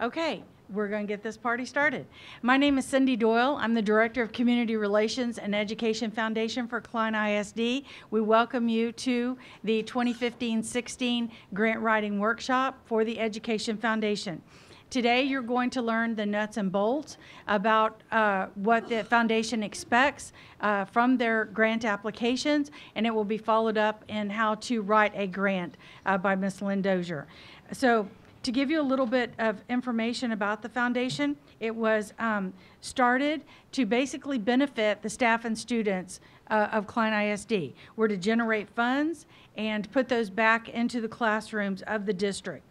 Okay, we're going to get this party started. My name is Cindy Doyle. I'm the Director of Community Relations and Education Foundation for Klein ISD. We welcome you to the 2015-16 Grant Writing Workshop for the Education Foundation. Today, you're going to learn the nuts and bolts about uh, what the foundation expects uh, from their grant applications, and it will be followed up in how to write a grant uh, by Ms. Lynn Dozier. So to give you a little bit of information about the foundation, it was um, started to basically benefit the staff and students uh, of Klein ISD. We're to generate funds and put those back into the classrooms of the district.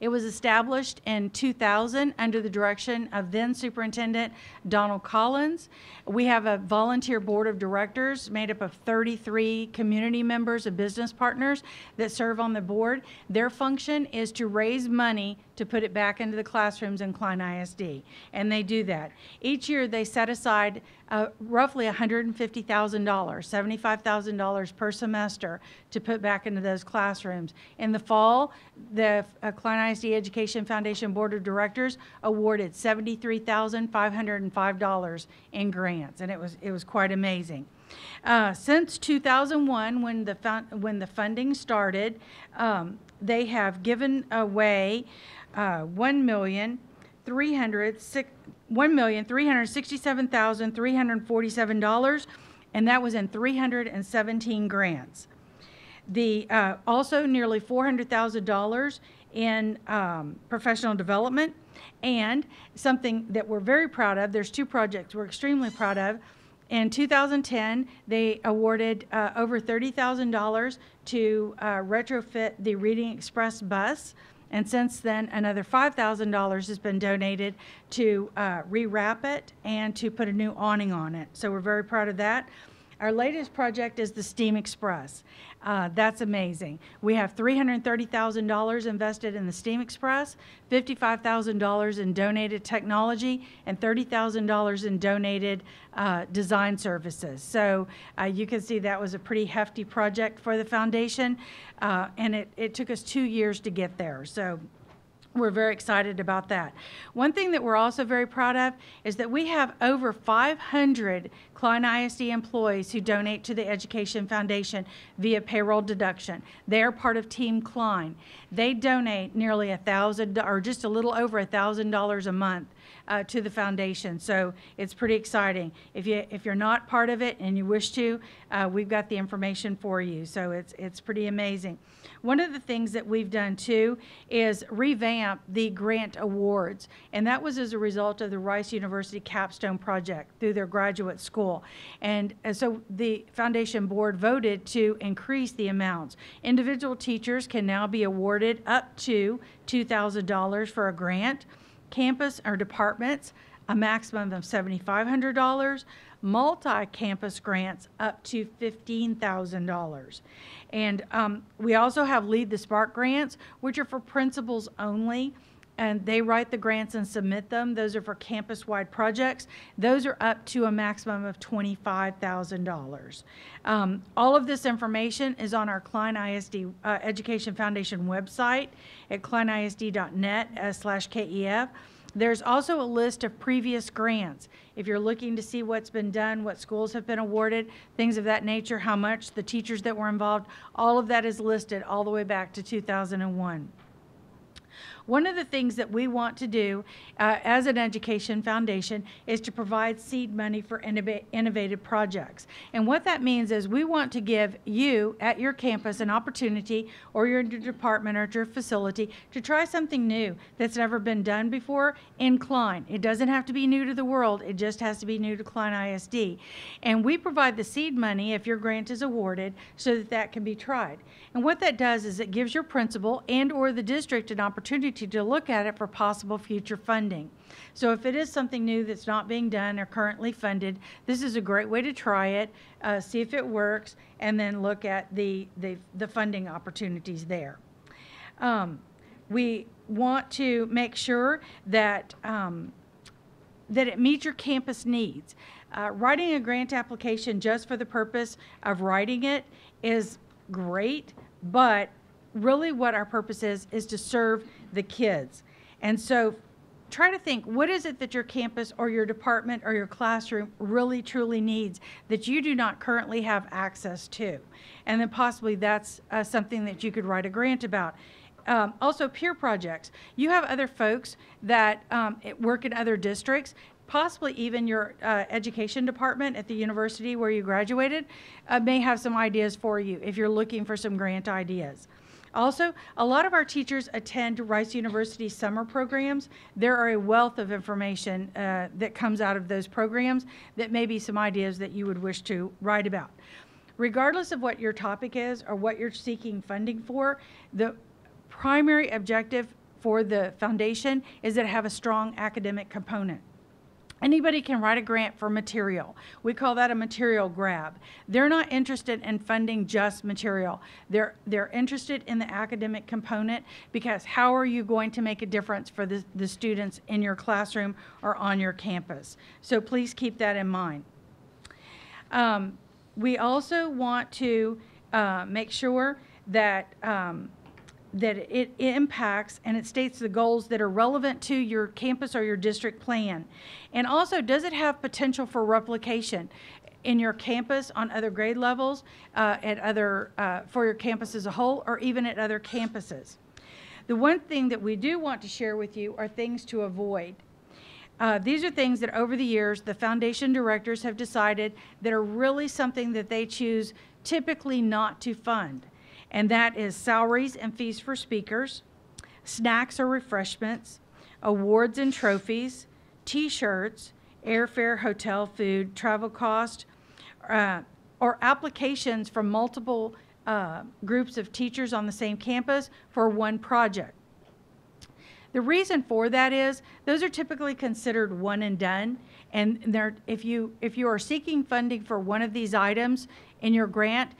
It was established in 2000 under the direction of then Superintendent Donald Collins. We have a volunteer board of directors made up of 33 community members and business partners that serve on the board. Their function is to raise money to put it back into the classrooms in Klein ISD, and they do that. Each year, they set aside uh, roughly $150,000, $75,000 per semester to put back into those classrooms. In the fall, the uh, Klein ISD Education Foundation Board of Directors awarded $73,505 in grants, and it was, it was quite amazing. Uh, since 2001, when the, when the funding started, um, they have given away uh, 1 million. Three hundred six one million three hundred sixty-seven thousand three hundred forty-seven dollars, and that was in three hundred and seventeen grants. The uh, also nearly four hundred thousand dollars in um, professional development, and something that we're very proud of. There's two projects we're extremely proud of. In 2010, they awarded uh, over $30,000 to uh, retrofit the Reading Express bus. And since then, another $5,000 has been donated to uh, rewrap it and to put a new awning on it. So we're very proud of that. Our latest project is the Steam Express. Uh, that's amazing. We have $330,000 invested in the Steam Express, $55,000 in donated technology, and $30,000 in donated uh, design services. So uh, you can see that was a pretty hefty project for the foundation, uh, and it, it took us two years to get there. So we're very excited about that. One thing that we're also very proud of is that we have over 500 Klein ISD employees who donate to the Education Foundation via payroll deduction. They are part of Team Klein. They donate nearly a thousand or just a little over a thousand dollars a month uh, to the foundation. So it's pretty exciting. If you if you're not part of it and you wish to, uh, we've got the information for you. So it's it's pretty amazing. One of the things that we've done too is revamp the grant awards, and that was as a result of the Rice University Capstone Project through their graduate school. And uh, so the foundation board voted to increase the amounts. Individual teachers can now be awarded up to $2,000 for a grant campus or departments, a maximum of $7,500, multi-campus grants up to $15,000. And um, we also have Lead the Spark grants, which are for principals only. And they write the grants and submit them. Those are for campus-wide projects. Those are up to a maximum of $25,000. Um, all of this information is on our Klein ISD uh, Education Foundation website at kleinisd.net slash KEF. There's also a list of previous grants. If you're looking to see what's been done, what schools have been awarded, things of that nature, how much, the teachers that were involved, all of that is listed all the way back to 2001. One of the things that we want to do uh, as an education foundation is to provide seed money for innov- innovative projects. And what that means is we want to give you at your campus an opportunity or your department or your facility to try something new that's never been done before in Klein. It doesn't have to be new to the world, it just has to be new to Klein ISD. And we provide the seed money if your grant is awarded so that that can be tried. And what that does is it gives your principal and or the district an opportunity to look at it for possible future funding. So if it is something new that's not being done or currently funded, this is a great way to try it, uh, see if it works, and then look at the, the, the funding opportunities there. Um, we want to make sure that um, that it meets your campus needs. Uh, writing a grant application just for the purpose of writing it is great, but really what our purpose is is to serve the kids. And so try to think what is it that your campus or your department or your classroom really truly needs that you do not currently have access to? And then possibly that's uh, something that you could write a grant about. Um, also peer projects. You have other folks that um, work in other districts. Possibly even your uh, education department at the university where you graduated uh, may have some ideas for you if you're looking for some grant ideas also, a lot of our teachers attend Rice University summer programs. There are a wealth of information uh, that comes out of those programs that may be some ideas that you would wish to write about. Regardless of what your topic is or what you're seeking funding for, the primary objective for the foundation is that have a strong academic component. Anybody can write a grant for material. We call that a material grab. They're not interested in funding just material. They're, they're interested in the academic component because how are you going to make a difference for the, the students in your classroom or on your campus? So please keep that in mind. Um, we also want to uh, make sure that um, that it impacts and it states the goals that are relevant to your campus or your district plan. And also, does it have potential for replication in your campus on other grade levels, uh, at other, uh, for your campus as a whole, or even at other campuses? The one thing that we do want to share with you are things to avoid. Uh, these are things that over the years the foundation directors have decided that are really something that they choose typically not to fund and that is salaries and fees for speakers, snacks or refreshments, awards and trophies, T-shirts, airfare, hotel, food, travel cost, uh, or applications from multiple uh, groups of teachers on the same campus for one project. The reason for that is those are typically considered one and done, and if you if you are seeking funding for one of these items in your grant,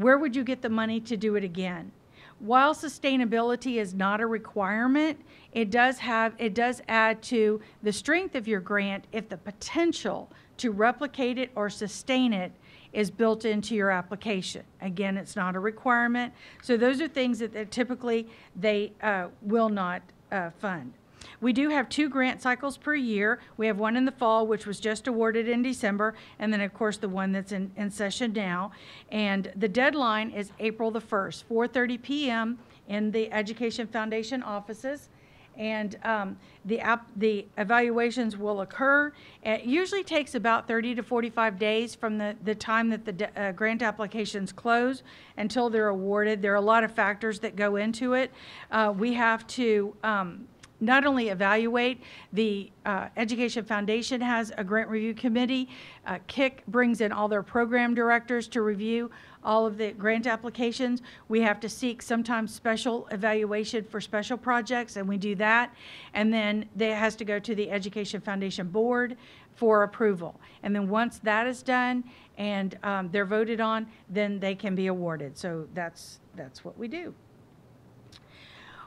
where would you get the money to do it again? While sustainability is not a requirement, it does have it does add to the strength of your grant if the potential to replicate it or sustain it is built into your application. Again, it's not a requirement. So those are things that, typically they uh, will not uh, fund. We do have two grant cycles per year. We have one in the fall, which was just awarded in December, and then, of course, the one that's in, in session now. And the deadline is April the 1st, 4:30 p.m. in the Education Foundation offices. And um, the, the evaluations will occur. It usually takes about 30 to 45 days from the, the time that the uh, grant applications close until they're awarded. There are a lot of factors that go into it. Uh, we have to um, not only evaluate, the uh, Education Foundation has a grant review committee. Uh, KIC brings in all their program directors to review all of the grant applications. We have to seek sometimes special evaluation for special projects, and we do that. And then it has to go to the Education Foundation Board for approval. And then once that is done and um, they're voted on, then they can be awarded. So that's that's what we do.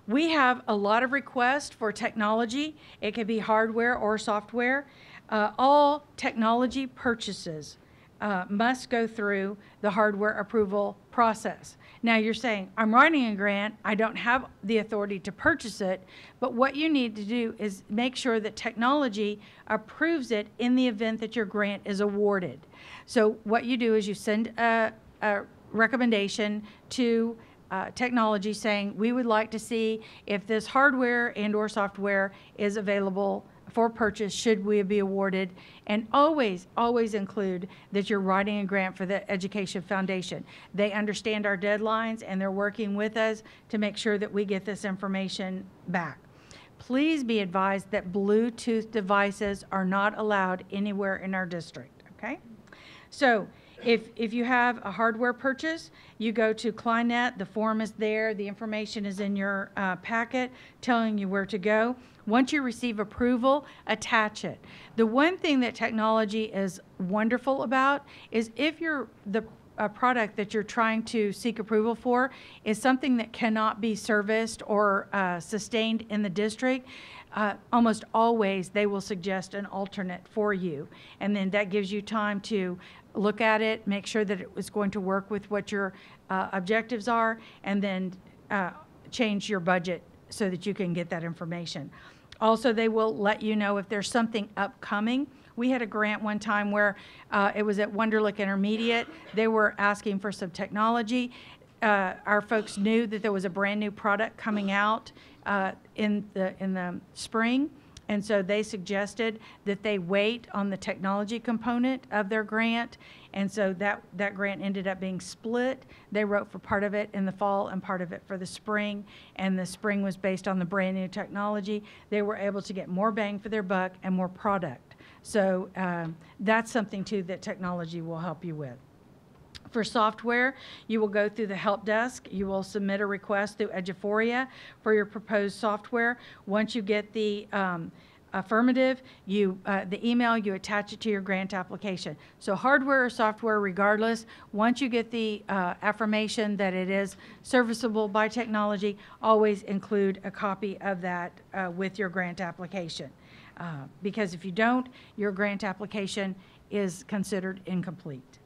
We have a lot of requests for technology. It could be hardware or software. Uh, all technology purchases uh, must go through the hardware approval process. Now you're saying, I'm writing a grant, I don't have the authority to purchase it, but what you need to do is make sure that technology approves it in the event that your grant is awarded. So what you do is you send a, a recommendation to uh, technology saying we would like to see if this hardware and or software is available for purchase should we be awarded? And always always include that you're writing a grant for the education foundation. They understand our deadlines and they're working with us to make sure that we get this information back. Please be advised that bluetooth devices are not allowed anywhere in our district okay? So if, if you have a hardware purchase, you go to Kleinet, the form is there, the information is in your uh, packet telling you where to go. Once you receive approval, attach it. The one thing that technology is wonderful about is if you're the a product that you're trying to seek approval for is something that cannot be serviced or uh, sustained in the district, uh, almost always they will suggest an alternate for you. And then that gives you time to look at it, make sure that it was going to work with what your uh, objectives are, and then uh, change your budget so that you can get that information. Also, they will let you know if there's something upcoming. We had a grant one time where uh, it was at Wunderlich Intermediate. They were asking for some technology. Uh, our folks knew that there was a brand new product coming out uh, in the in the spring, and so they suggested that they wait on the technology component of their grant. And so that, that grant ended up being split. They wrote for part of it in the fall and part of it for the spring. And the spring was based on the brand new technology. They were able to get more bang for their buck and more product. So um, that's something too that technology will help you with. For software, you will go through the help desk. You will submit a request through Eduphoria for your proposed software. Once you get the um, affirmative, you, uh, the email, you attach it to your grant application. So hardware or software, regardless, once you get the uh, affirmation that it is serviceable by technology, always include a copy of that uh, with your grant application. Uh, because if you don't, your grant application is considered incomplete.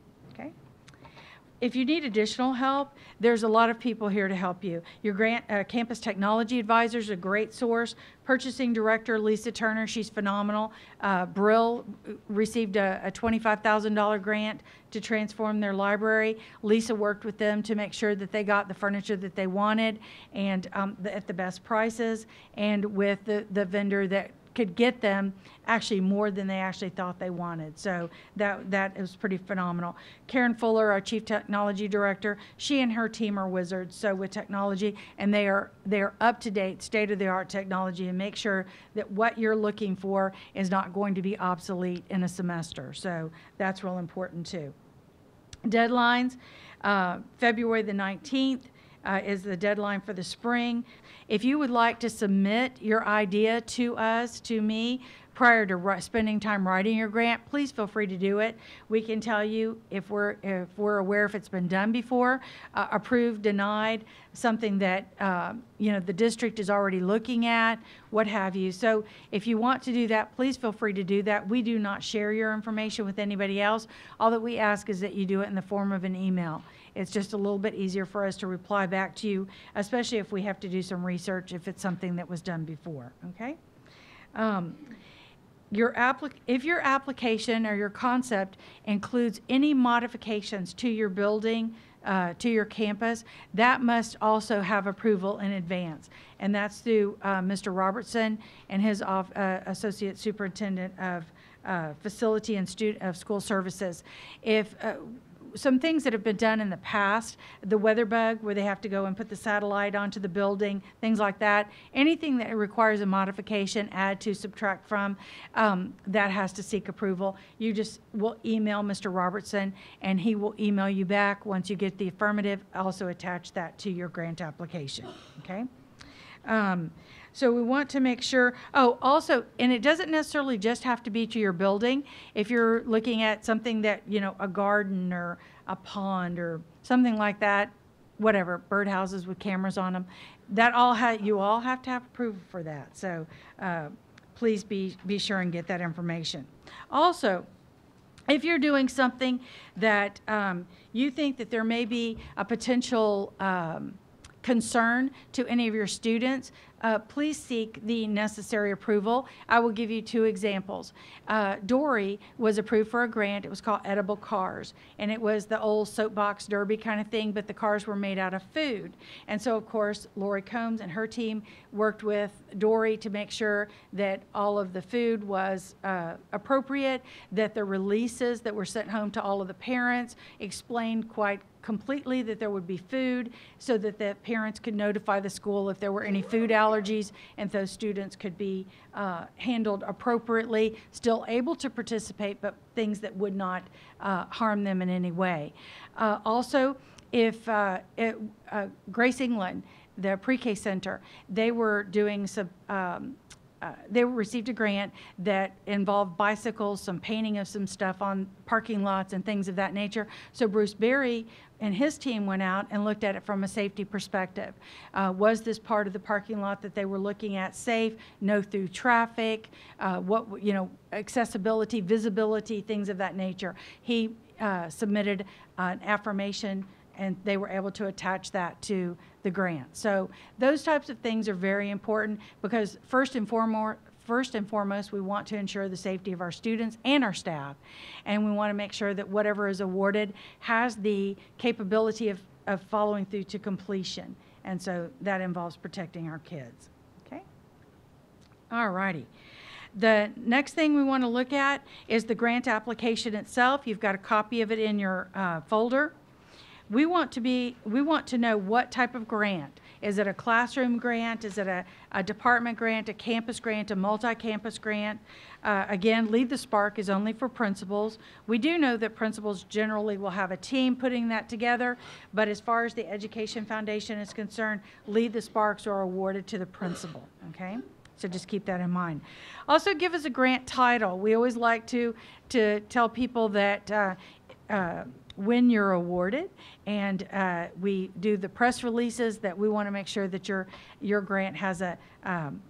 If you need additional help, there's a lot of people here to help you. Your grant, uh, campus technology advisor is a great source. Purchasing director Lisa Turner, she's phenomenal. Uh, Brill received a, a $25,000 grant to transform their library. Lisa worked with them to make sure that they got the furniture that they wanted and um, the, at the best prices and with the, the vendor that could get them actually more than they actually thought they wanted. So that that was pretty phenomenal. Karen Fuller, our chief technology director, she and her team are wizards. So with technology, and they are they are up to date, state of the art technology, and make sure that what you're looking for is not going to be obsolete in a semester. So that's real important too. Deadlines, uh, February the 19th. Uh, is the deadline for the spring. If you would like to submit your idea to us, to me, prior to spending time writing your grant, please feel free to do it. We can tell you if we're, if we're aware if it's been done before, uh, approved, denied, something that, uh, you know, the district is already looking at, what have you. So if you want to do that, please feel free to do that. We do not share your information with anybody else. All that we ask is that you do it in the form of an email. It's just a little bit easier for us to reply back to you, especially if we have to do some research, if it's something that was done before, okay? Um, your applic- if your application or your concept includes any modifications to your building, uh, to your campus, that must also have approval in advance. And that's through uh, Mr. Robertson and his off, uh, Associate Superintendent of uh, Facility and Student of School Services. If uh, some things that have been done in the past, the weather bug, where they have to go and put the satellite onto the building, things like that. Anything that requires a modification, add to, subtract from, um, that has to seek approval. You just will email Mr. Robertson, and he will email you back once you get the affirmative. Also attach that to your grant application. Okay. Um, so we want to make sure, oh, also, and it doesn't necessarily just have to be to your building. If you're looking at something that, you know, a garden or a pond or something like that, whatever, birdhouses with cameras on them, that all ha- you all have to have approval for that. So uh, please be, be sure and get that information. Also, if you're doing something that um, you think that there may be a potential um, concern to any of your students, uh, please seek the necessary approval. I will give you two examples. Uh, Doerre was approved for a grant. It was called Edible Cars, and it was the old soapbox derby kind of thing, but the cars were made out of food. And so, of course, Lori Combs and her team worked with Doerre to make sure that all of the food was uh, appropriate, that the releases that were sent home to all of the parents explained quite completely that there would be food so that the parents could notify the school if there were any food allergies and those students could be uh, handled appropriately, still able to participate, but things that would not uh, harm them in any way. Uh, also, if uh, it, uh, Grace England, the pre-K center, they were doing some um, uh, they received a grant that involved bicycles, some painting of some stuff on parking lots and things of that nature. So Bruce Berry and his team went out and looked at it from a safety perspective. Uh, was this part of the parking lot that they were looking at safe? No through traffic? Uh, what you know, accessibility, visibility, things of that nature. He uh, submitted an affirmation and they were able to attach that to the grant. So those types of things are very important because first and foremost, first and foremost, we want to ensure the safety of our students and our staff. And we want to make sure that whatever is awarded has the capability of, of following through to completion. And so that involves protecting our kids. Okay? All righty. The next thing we want to look at is the grant application itself. You've got a copy of it in your uh, folder. We want to be, we want to know what type of grant. Is it a classroom grant? Is it a, a department grant, a campus grant, a multi-campus grant? Uh, again, Lead the Spark is only for principals. We do know that principals generally will have a team putting that together, but as far as the Education Foundation is concerned, Lead the Sparks are awarded to the principal, okay? So just keep that in mind. Also, give us a grant title. We always like to, to tell people that uh, uh, when you're awarded, and uh, we do the press releases that we want to make sure that your, your grant has a, um,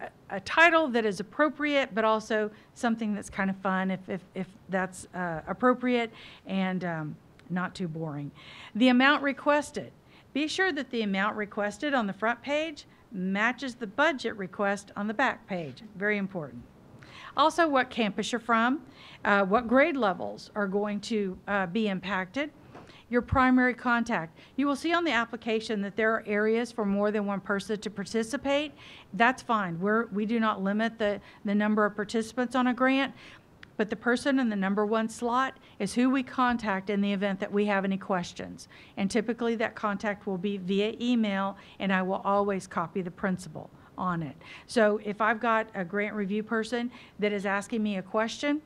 a, a title that is appropriate, but also something that's kind of fun if, if, if that's uh, appropriate and um, not too boring. The amount requested. Be sure that the amount requested on the front page matches the budget request on the back page. Very important. Also, what campus you're from, uh, what grade levels are going to uh, be impacted, your primary contact. You will see on the application that there are areas for more than one person to participate. That's fine. We're, we do not limit the, the number of participants on a grant, but the person in the number one slot is who we contact in the event that we have any questions. And typically that contact will be via email, and I will always copy the principal on it. So if I've got a grant review person that is asking me a question,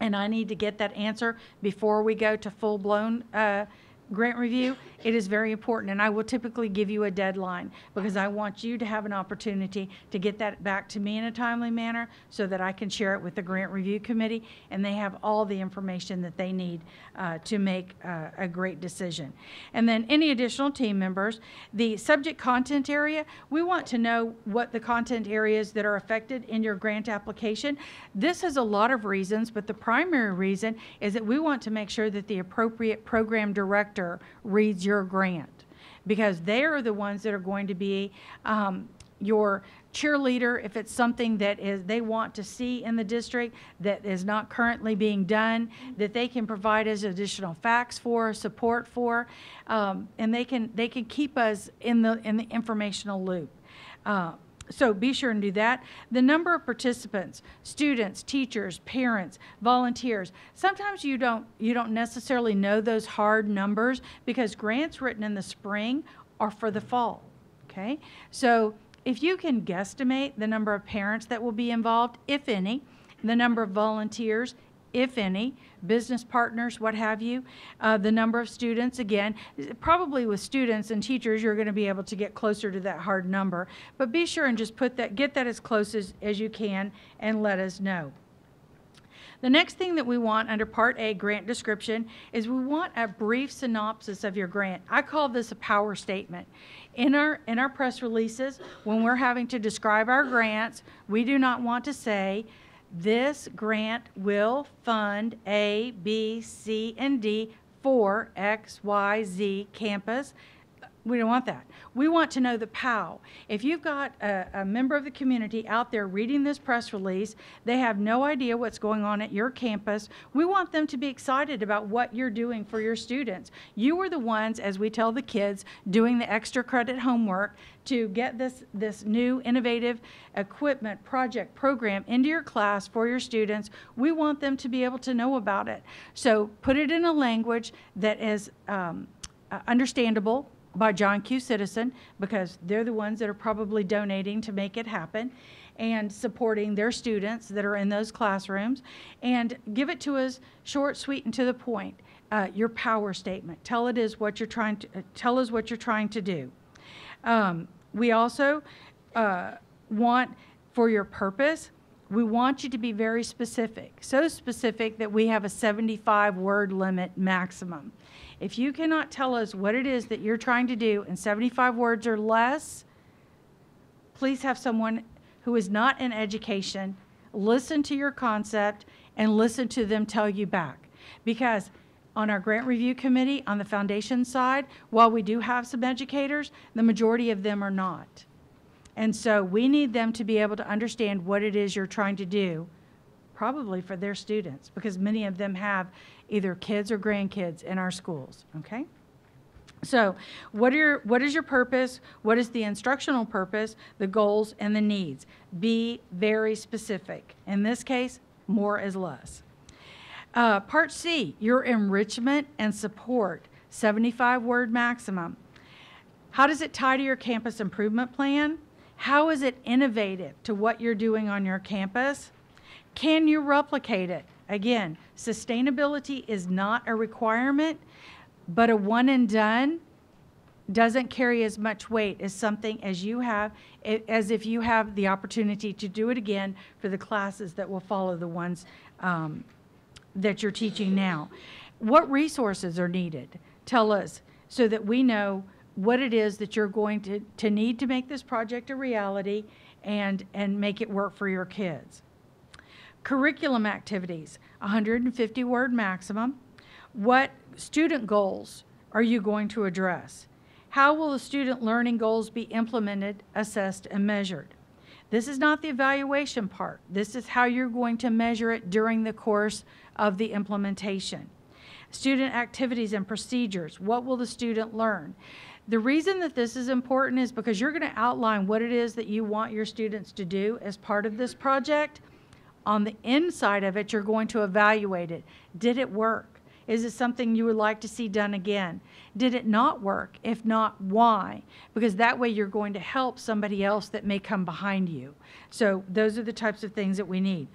and I need to get that answer before we go to full-blown uh, grant review, it is very important. And I will typically give you a deadline because I want you to have an opportunity to get that back to me in a timely manner so that I can share it with the grant review committee and they have all the information that they need uh, to make uh, a great decision. And then any additional team members, the subject content area, we want to know what the content areas that are affected in your grant application. This has a lot of reasons, but the primary reason is that we want to make sure that the appropriate program director reads your grant. Because they are the ones that are going to be um, your cheerleader if it's something that is they want to see in the district that is not currently being done that they can provide us additional facts for support for um, and they can they can keep us in the in the informational loop. Uh, so be sure and do that. The number of participants, students, teachers, parents, volunteers. Sometimes you don't you don't necessarily know those hard numbers because grants written in the spring are for the fall. Okay? So if you can guesstimate the number of parents that will be involved, if any, the number of volunteers, if any, business partners, what have you, uh, the number of students, again, probably with students and teachers, you're going to be able to get closer to that hard number. But be sure and just put that, get that as close as, as you can and let us know. The next thing that we want under Part A grant description is we want a brief synopsis of your grant. I call this a power statement. In our, in our press releases, when we're having to describe our grants, we do not want to say, this grant will fund A, B, C, and D for X, Y, Z campus. We don't want that. We want to know the POW. If you've got a, a, member of the community out there reading this press release, they have no idea what's going on at your campus. We want them to be excited about what you're doing for your students. You were the ones, as we tell the kids, doing the extra credit homework to get this, this new innovative equipment project program into your class for your students. We want them to be able to know about it. So put it in a language that is um, uh, understandable by John Q. Citizen because they're the ones that are probably donating to make it happen and supporting their students that are in those classrooms. And give it to us short, sweet, and to the point. Uh, your power statement. Tell it is what you're trying to uh, tell us what you're trying to do. Um, we also uh, want for your purpose. We want you to be very specific, so specific that we have a 75 word limit maximum. If you cannot tell us what it is that you're trying to do in 75 words or less, please have someone who is not in education listen to your concept and listen to them tell you back. Because on our grant review committee on the foundation side, while we do have some educators, the majority of them are not. And so we need them to be able to understand what it is you're trying to do, probably for their students, because many of them have either kids or grandkids in our schools, okay? So, what are your, what is your purpose? What is the instructional purpose, the goals, and the needs? Be very specific. In this case, more is less. Uh, part C, your enrichment and support, 75 word maximum. How does it tie to your campus improvement plan? How is it innovative to what you're doing on your campus? Can you replicate it? Again, sustainability is not a requirement, but a one and done doesn't carry as much weight as something as you have, as if you have the opportunity to do it again for the classes that will follow the ones um, that you're teaching now. What resources are needed? Tell us so that we know what it is that you're going to, to need to make this project a reality and, and make it work for your kids. Curriculum activities, 150 word maximum. What student goals are you going to address? How will the student learning goals be implemented, assessed, and measured? This is not the evaluation part. This is how you're going to measure it during the course of the implementation. Student activities and procedures. What will the student learn? The reason that this is important is because you're going to outline what it is that you want your students to do as part of this project. On the inside of it, you're going to evaluate it. Did it work? Is it something you would like to see done again? Did it not work? If not, why? Because that way you're going to help somebody else that may come behind you. So those are the types of things that we need.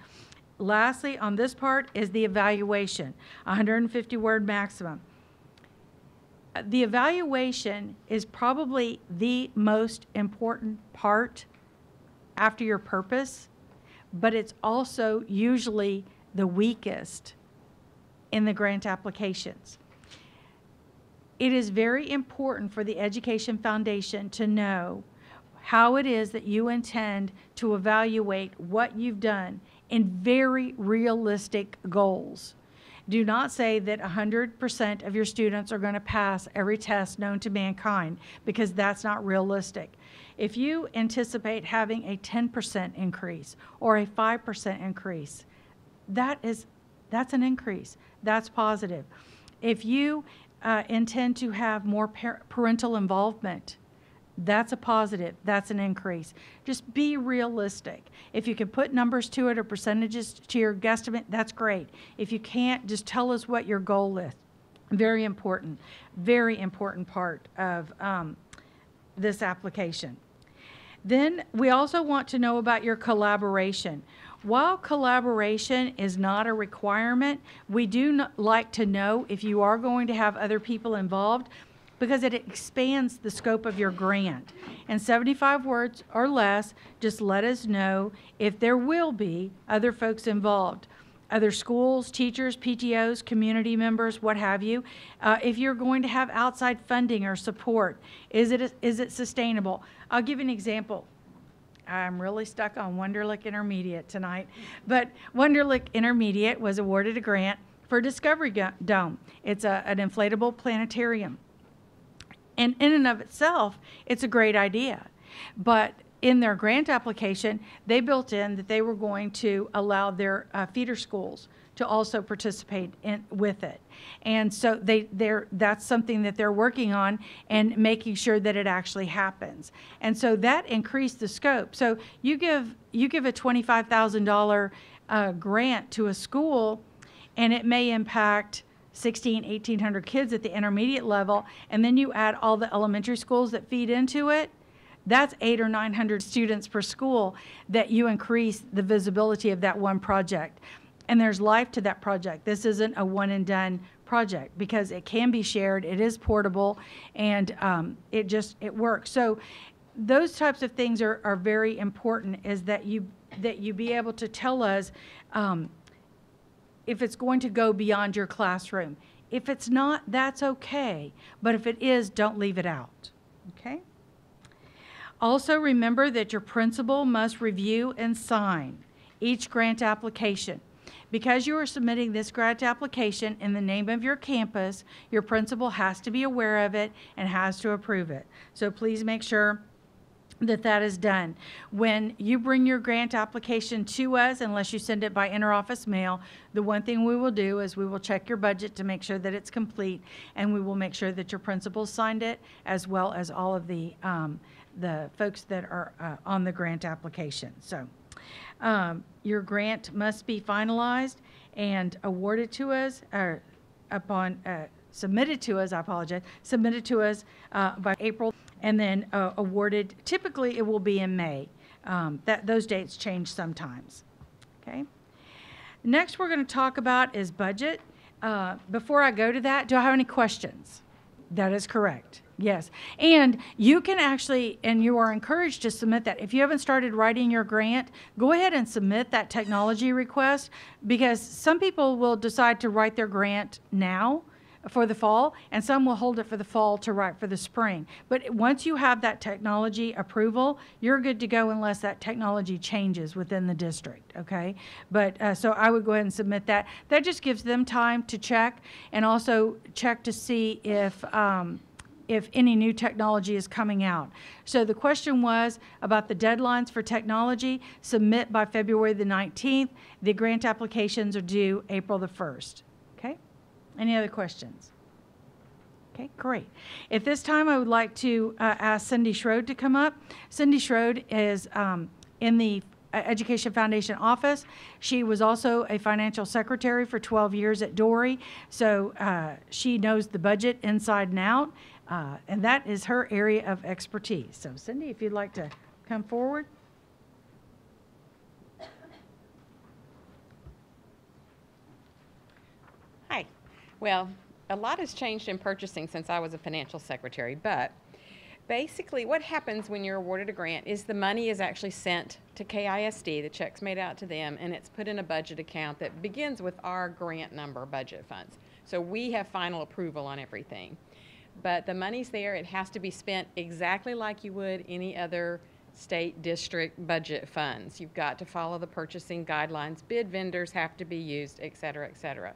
Lastly, on this part is the evaluation, 150 word maximum. The evaluation is probably the most important part after your purpose, but it's also usually the weakest in the grant applications. It is very important for the Education Foundation to know how it is that you intend to evaluate what you've done in very realistic goals. Do not say that 100% of your students are going to pass every test known to mankind because that's not realistic. If you anticipate having a 10% increase or a 5% increase, that is that's an increase. That's positive. If you uh, intend to have more par- parental involvement, that's a positive. That's an increase. Just be realistic. If you can put numbers to it or percentages to your guesstimate, that's great. If you can't, just tell us what your goal is. Very important, very important part of um, this application. Then we also want to know about your collaboration. While collaboration is not a requirement, we do like to know if you are going to have other people involved because it expands the scope of your grant. And 75 words or less, just let us know if there will be other folks involved. Other schools, teachers, PTOs, community members, what have you. Uh, if you're going to have outside funding or support, is it, is it sustainable? I'll give you an example. I'm really stuck on Wunderlich Intermediate tonight. But Wunderlich Intermediate was awarded a grant for Discovery Dome. It's a, an inflatable planetarium. And in and of itself, it's a great idea. But in their grant application, they built in that they were going to allow their uh, feeder schools to also participate in, with it. And so they, they're, that's something that they're working on and making sure that it actually happens. And so that increased the scope. So you give, you give a $25,000 uh, grant to a school, and it may impact 16, 1800 kids at the intermediate level, and then you add all the elementary schools that feed into it, that's eight or 900 students per school that you increase the visibility of that one project. And there's life to that project. This isn't a one and done project because it can be shared, it is portable, and um, it just, it works. So those types of things are, are very important is that you, that you be able to tell us, um, if it's going to go beyond your classroom. If it's not, that's okay. But if it is, don't leave it out. Okay? Also, remember that your principal must review and sign each grant application. Because you are submitting this grant application in the name of your campus, your principal has to be aware of it and has to approve it. So please make sure that that is done. When you bring your grant application to us, unless you send it by interoffice mail, the one thing we will do is we will check your budget to make sure that it's complete, and we will make sure that your principal signed it, as well as all of the, um, the folks that are uh, on the grant application. So, um, your grant must be finalized and awarded to us, or upon, uh, submitted to us, I apologize, submitted to us uh, by April, and then uh, awarded, typically it will be in May. Um, That, those dates change sometimes, okay? Next, we're going to talk about is budget. Uh, Before I go to that, do I have any questions? That is correct. Yes. And you can actually, and you are encouraged to submit that. If you haven't started writing your grant, go ahead and submit that technology request because some people will decide to write their grant now for the fall, and some will hold it for the fall to write for the spring. But once you have that technology approval, you're good to go unless that technology changes within the district, okay? But, uh, so I would go ahead and submit that. That just gives them time to check and also check to see if, um, if any new technology is coming out. So the question was about the deadlines for technology. Submit by February the 19th. The grant applications are due April the 1st. Okay? Any other questions? Okay, great. At this time, I would like to uh, ask Cindy Schroed to come up. Cindy Schroed is um, in the uh, Education Foundation office. She was also a financial secretary for 12 years at Doerre, so uh, she knows the budget inside and out, uh, and that is her area of expertise. So Cindy, if you'd like to come forward. Hi. Well, a lot has changed in purchasing since I was a financial secretary, but basically what happens when you're awarded a grant is the money is actually sent to KISD, the check's made out to them, and it's put in a budget account that begins with our grant number budget funds. So we have final approval on everything. But the money's there, it has to be spent exactly like you would any other state district budget funds. You've got to follow the purchasing guidelines, bid vendors have to be used, et cetera, et cetera.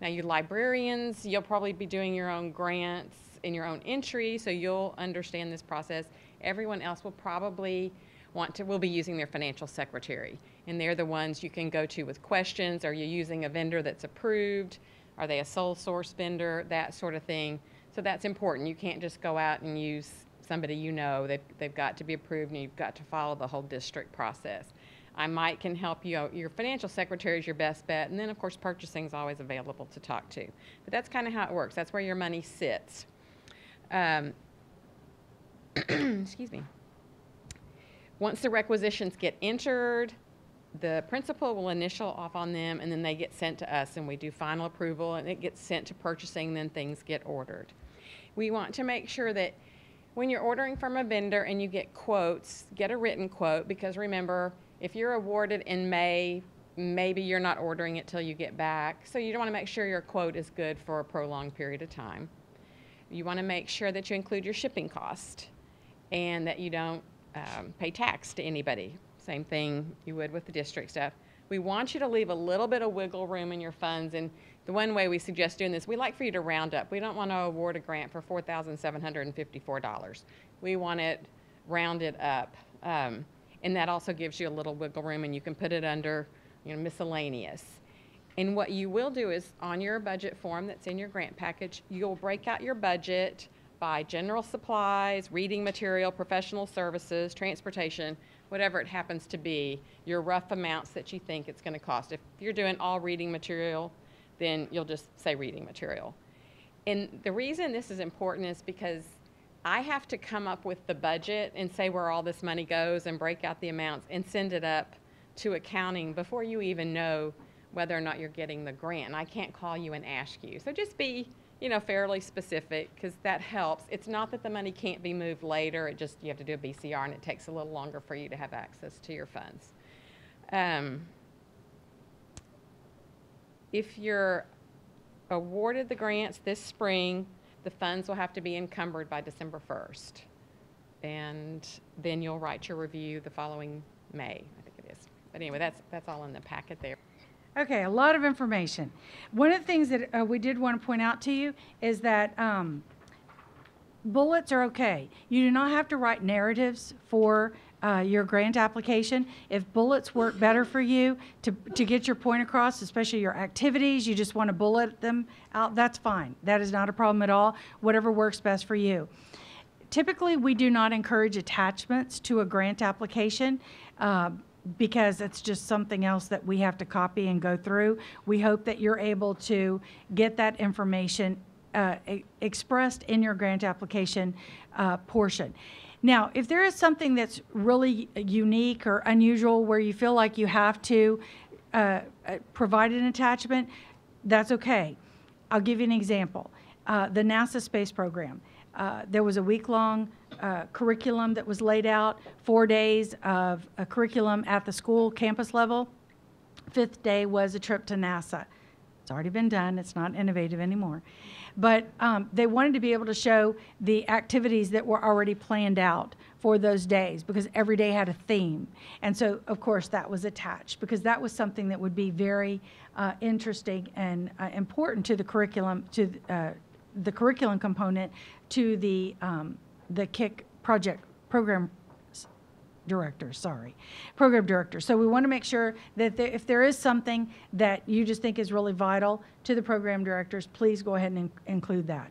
Now, you librarians, you'll probably be doing your own grants in your own entry, so you'll understand this process. Everyone else will probably want to, will be using their financial secretary. And they're the ones you can go to with questions. Are you using a vendor that's approved? Are they a sole source vendor? That sort of thing. So that's important. You can't just go out and use somebody you know. They've, they've got to be approved and you've got to follow the whole district process. I might can help you. Your financial secretary is your best bet, and then of course purchasing is always available to talk to. But that's kind of how it works. That's where your money sits. Um, excuse me. Once the requisitions get entered, the principal will initial off on them, and then they get sent to us, and we do final approval, and it gets sent to purchasing, then things get ordered. We want to make sure that when you're ordering from a vendor and you get quotes, get a written quote, because remember, if you're awarded in May, maybe you're not ordering it till you get back. So you don't want to make sure your quote is good for a prolonged period of time. You want to make sure that you include your shipping cost and that you don't um, pay tax to anybody. Same thing you would with the district stuff. We want you to leave a little bit of wiggle room in your funds. And the one way we suggest doing this, we like for you to round up. We don't want to award a grant for $4,754. We want it rounded up. Um, and that also gives you a little wiggle room and you can put it under you know, miscellaneous. And what you will do is on your budget form that's in your grant package, you'll break out your budget by general supplies, reading material, professional services, transportation, whatever it happens to be, your rough amounts that you think it's going to cost. If you're doing all reading material, then you'll just say reading material. And the reason this is important is because I have to come up with the budget and say where all this money goes and break out the amounts and send it up to accounting before you even know whether or not you're getting the grant. I can't call you and ask you. So just be, you know, fairly specific because that helps. It's not that the money can't be moved later. It just, you have to do a BCR and it takes a little longer for you to have access to your funds. Um, if you're awarded the grants this spring, the funds will have to be encumbered by December 1st. And then you'll write your review the following May, I think it is. But anyway, that's, that's all in the packet there. Okay, a lot of information. One of the things that uh, we did want to point out to you is that um, bullets are okay. You do not have to write narratives for uh, your grant application. If bullets work better for you to, to get your point across, especially your activities, you just want to bullet them out, that's fine. That is not a problem at all. Whatever works best for you. Typically, we do not encourage attachments to a grant application. Uh, because it's just something else that we have to copy and go through. We hope that you're able to get that information uh, expressed in your grant application uh, portion. Now, if there is something that's really unique or unusual where you feel like you have to uh, uh, provide an attachment, that's okay. I'll give you an example. Uh, the NASA space program. Uh, there was a week long uh, curriculum that was laid out, four days of a curriculum at the school campus level. Fifth day was a trip to NASA. It's already been done, it's not innovative anymore. But um, they wanted to be able to show the activities that were already planned out for those days because every day had a theme. And so, of course, that was attached because that was something that would be very uh, interesting and uh, important to the curriculum, to uh, the curriculum component, to the, um, the KIC project program director, sorry, program director. So we want to make sure that there, if there is something that you just think is really vital to the program directors, please go ahead and in- include that.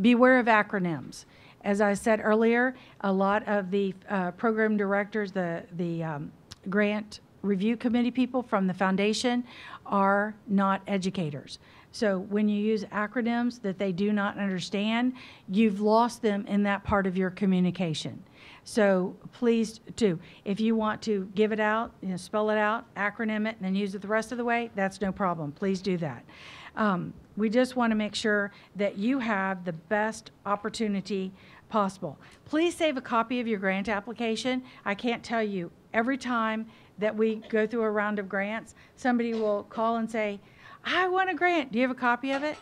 Beware of acronyms. As I said earlier, a lot of the uh, program directors, the, the um, grant review committee people from the foundation are not educators. So when you use acronyms that they do not understand, you've lost them in that part of your communication. So please do. If you want to give it out, you know, spell it out, acronym it, and then use it the rest of the way, that's no problem. Please do that. Um, we just want to make sure that you have the best opportunity possible. Please save a copy of your grant application. I can't tell you, every time that we go through a round of grants, somebody will call and say, I want a grant. Do you have a copy of it?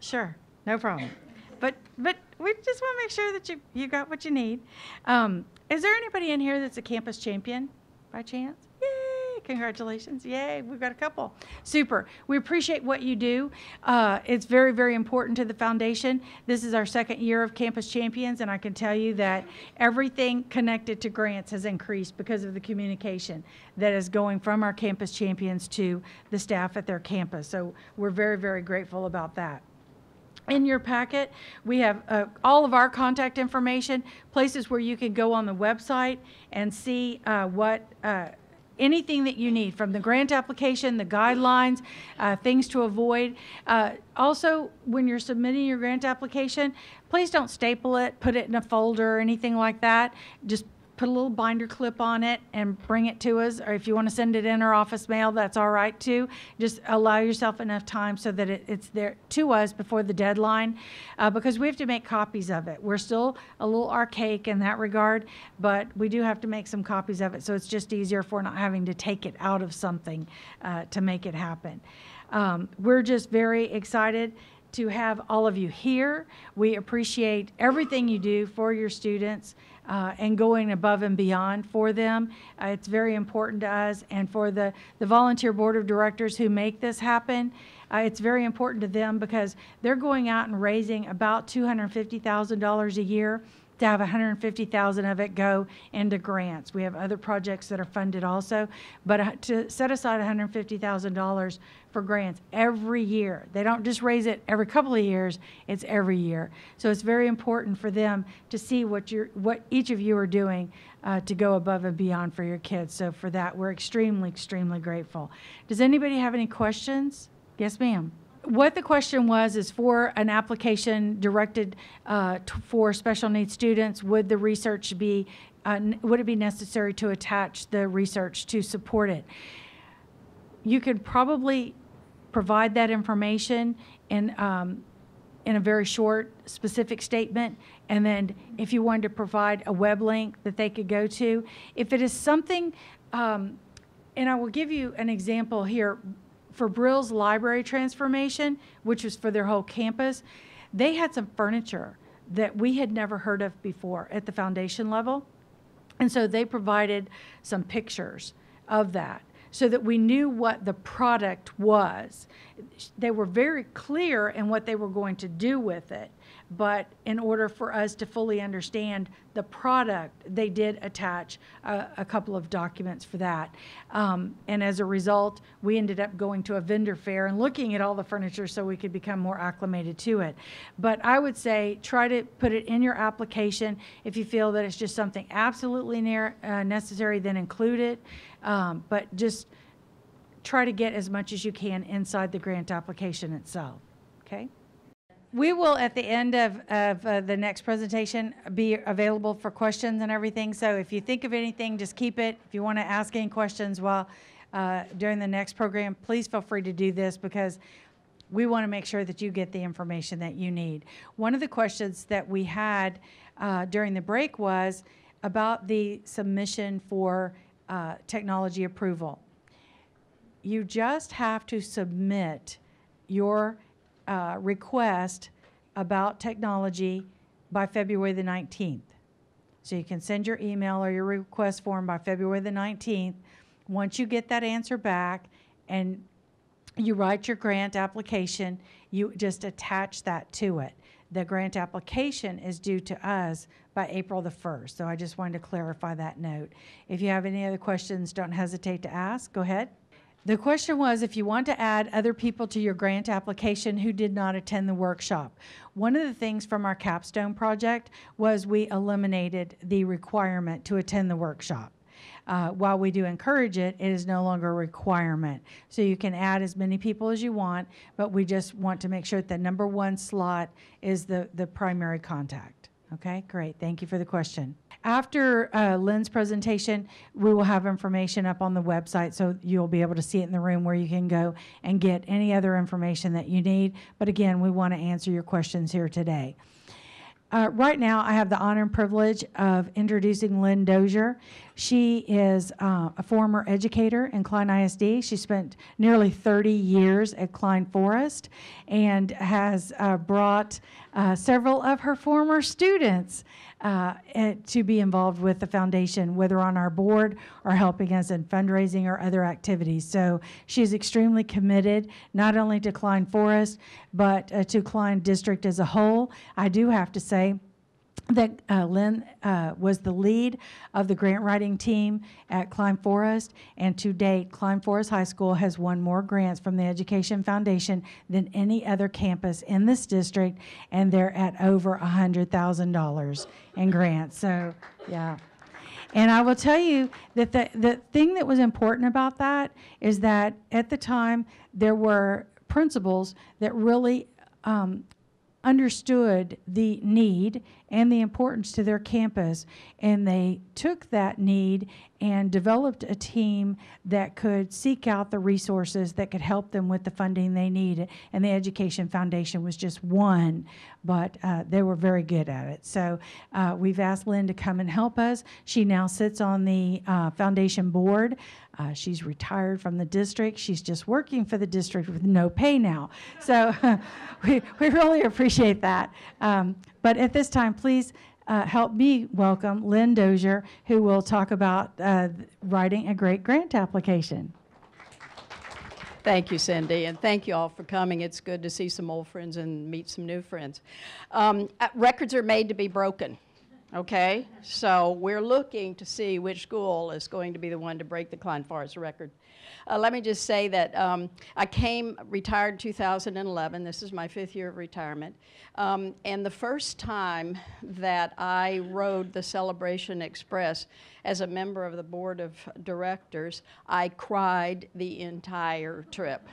Sure, no problem. But but we just want to make sure that you you got what you need. Um, is there anybody in here that's a campus champion by chance? Yay! Congratulations! Yay! We've got a couple. Super. We appreciate what you do. Uh, it's very very important to the foundation. This is our second year of campus champions, and I can tell you that everything connected to grants has increased because of the communication that is going from our campus champions to the staff at their campus. So we're very very grateful about that. In your packet, we have uh, all of our contact information, places where you can go on the website and see uh, what, uh, anything that you need from the grant application, the guidelines, uh, things to avoid. Uh, also, when you're submitting your grant application, please don't staple it, put it in a folder or anything like that. Just put a little binder clip on it and bring it to us. Or if you want to send it in our office mail, that's all right too. Just allow yourself enough time so that it, it's there to us before the deadline, uh, because we have to make copies of it. We're still a little archaic in that regard, but we do have to make some copies of it. So it's just easier we're not having to take it out of something uh, to make it happen. Um, we're just very excited to have all of you here. We appreciate everything you do for your students uh, and going above and beyond for them. Uh, it's very important to us and for the, the volunteer board of directors who make this happen. Uh, it's very important to them because they're going out and raising about $250,000 a year to have 150,000 of it go into grants. We have other projects that are funded also, but uh, to set aside $150,000 for grants every year. They don't just raise it every couple of years, it's every year. So it's very important for them to see what you're, what each of you are doing uh, to go above and beyond for your kids. So for that, we're extremely, extremely grateful. Does anybody have any questions? Yes, ma'am. What the question was is for an application directed uh, for special needs students, would the research be, uh, would it be necessary to attach the research to support it? You could probably provide that information in, um, in a very short, specific statement. And then if you wanted to provide a web link that they could go to, if it is something, um, and I will give you an example here. For Brill's library transformation, which was for their whole campus, they had some furniture that we had never heard of before at the foundation level. And so they provided some pictures of that so that we knew what the product was. They were very clear in what they were going to do with it, but in order for us to fully understand the product, they did attach a, a couple of documents for that. Um, and as a result, we ended up going to a vendor fair and looking at all the furniture so we could become more acclimated to it. But I would say try to put it in your application. If you feel that it's just something absolutely near, uh, necessary, then include it. Um, but just try to get as much as you can inside the grant application itself. Okay? We will, at the end of, of uh, the next presentation, be available for questions and everything. So if you think of anything, just keep it. If you want to ask any questions while, uh, during the next program, please feel free to do this because we want to make sure that you get the information that you need. One of the questions that we had uh, during the break was about the submission for uh, technology approval you just have to submit your uh, request about technology by February the 19th. So you can send your email or your request form by February the 19th. Once you get that answer back and you write your grant application, you just attach that to it. The grant application is due to us by April the 1st. So I just wanted to clarify that note. If you have any other questions, don't hesitate to ask. Go ahead. The question was if you want to add other people to your grant application who did not attend the workshop. One of the things from our capstone project was we eliminated the requirement to attend the workshop. Uh, while we do encourage it, it is no longer a requirement. So you can add as many people as you want, but we just want to make sure that the number one slot is the, the primary contact. Okay, great. Thank you for the question. After uh, Lynn's presentation, we will have information up on the website so you'll be able to see it in the room where you can go and get any other information that you need. But again, we want to answer your questions here today. Uh, right now, I have the honor and privilege of introducing Lynn Dozier. She is uh, a former educator in Klein ISD. She spent nearly 30 years at Klein Forest and has uh, brought uh, several of her former students uh, eh, to be involved with the foundation, whether on our board or helping us in fundraising or other activities. So she's extremely committed, not only to Klein Forest, but uh, to Klein District as a whole. I do have to say, that uh, Lynn uh, was the lead of the grant writing team at Klein Forest, and to date, Klein Forest High School has won more grants from the Education Foundation than any other campus in this district, and they're at over $100,000 in grants. So, yeah. And I will tell you that the, the thing that was important about that is that at the time, there were principals that really um, understood the need and the importance to their campus, and they took that need and developed a team that could seek out the resources that could help them with the funding they needed. And the Education Foundation was just one, but uh, they were very good at it. So uh, we've asked Lynn to come and help us. She now sits on the uh, foundation board. Uh, she's retired from the district. She's just working for the district with no pay now. So we, we really appreciate that. Um, but at this time, please uh, help me welcome Lynn Dozier, who will talk about uh, writing a great grant application. Thank you, Cindy, and thank you all for coming. It's good to see some old friends and meet some new friends. Um, uh, records are made to be broken. Okay, so we're looking to see which school is going to be the one to break the Klein Forest record. Uh, let me just say that um, I came, retired 2011. This is my fifth year of retirement. Um, and the first time that I rode the Celebration Express as a member of the board of directors, I cried the entire trip.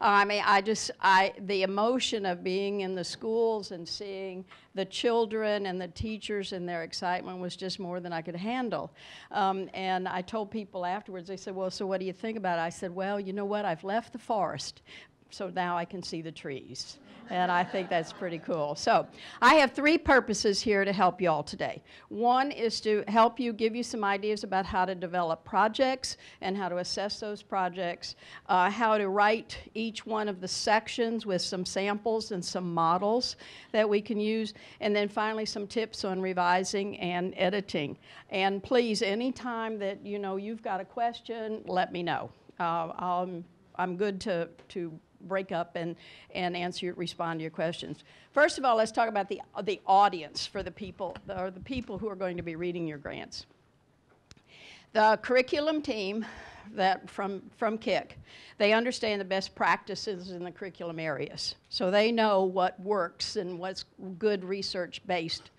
I mean, I just, I, the emotion of being in the schools and seeing the children and the teachers and their excitement was just more than I could handle. Um, and I told people afterwards, they said, well, so what do you think about it? I said, well, you know what? I've left the forest, so now I can see the trees and I think that's pretty cool. So I have three purposes here to help you all today. One is to help you, give you some ideas about how to develop projects and how to assess those projects, uh, how to write each one of the sections with some samples and some models that we can use, and then finally some tips on revising and editing. And please, anytime that you know you've got a question, let me know. Uh, I'm, I'm good to, to break up and, and answer respond to your questions. First of all, let's talk about the, the audience for the people, or the people who are going to be reading your grants. The curriculum team that from, from KIC, they understand the best practices in the curriculum areas. So they know what works and what's good research-based